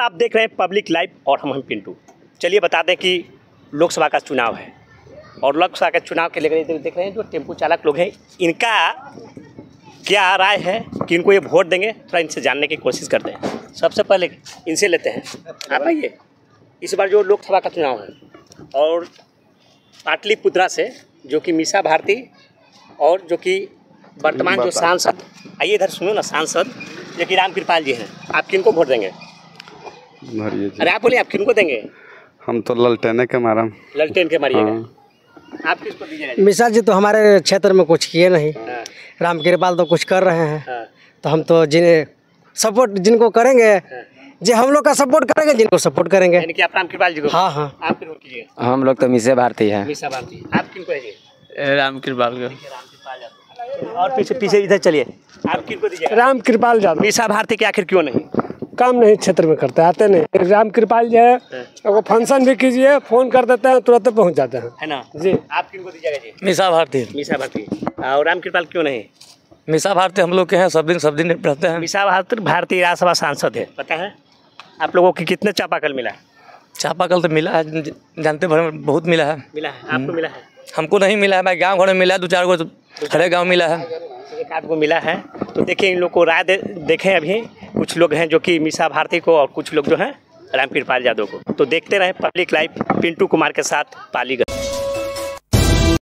नमस्कार आप देख रहे हैं पब्लिक लाइव और हम हम पिंटू चलिए बता दें कि लोकसभा का चुनाव है और लोकसभा के चुनाव के लेकर देख रहे हैं जो टेंपू चालक लोग हैं इनका क्या राय है कि इनको ये वोट देंगे? थोड़ा इनसे जानने की कोशिश करते हैं सबसे पहले इनसे लेते हैं। आप आइए। इस बार जो लोकसभा का चुनाव है और पाटलिपुत्रा से जो कि मीसा भारती और जो कि वर्तमान जो सांसद आइए इधर सुनो ना सांसद जो कि राम कृपाल जी हैं आप किनको वोट देंगे? भरिए अरे आप बोलिए आप किनको देंगे? हम तो ललटेने के मारम ललटेन के मारिएगा हाँ। आप किसको दीजिएगा मिश्रा जी तो हमारे क्षेत्र में कुछ किए नहीं। हाँ, राम कृपाल तो कुछ कर रहे हैं। हाँ, तो हम तो जिन्हें सपोर्ट जिनको करेंगे जी हम लोग का सपोर्ट करेंगे जिनको सपोर्ट करेंगे। यानी कि आप राम कृपाल जी को। हाँ हाँ। आप किनको कीजिएगा हम लोग तो मिसे भारती है। मीसा भारती। आप किनको दीजिए? राम कृपाल को। राम कृपाल और पीछे पीछे इधर चलिए। आप किनको दीजिएगा राम कृपाल यादव मीसा भारती के आखिर क्यों नहीं? काम नहीं क्षेत्र में करते आते नहीं। राम कृपाल जो है वो फ़ंक्शन भी कीजिए फ़ोन कर देते हैं तुरंत पहुँच जाते हैं। है ना? जी। आप किनको दीजिएगा जी? मिसा भारती। मीसा भारती। और राम कृपाल क्यों नहीं? मिसा भारती हम लोग के हैं सब दिन सब दिन रहते हैं। मीसा भारती भारतीय राज्यसभा सांसद है। पता है? आप लोगों की कितने चापाकल मिला? है चापाकल तो मिला है जानते भर में बहुत मिला है। मिला है? आपको मिला है? हमको नहीं मिला है भाई गाँव घर में मिला है दो चार गो हरे गाँव मिला है। एक आध को मिला है। तो देखिए इन लोग को राय दे देखें अभी। कुछ लोग हैं जो कि मीसा भारती को और कुछ लोग जो हैं रामकृपाल यादव को। तो देखते रहे पब्लिक लाइफ पिंटू कुमार के साथ पालीगंज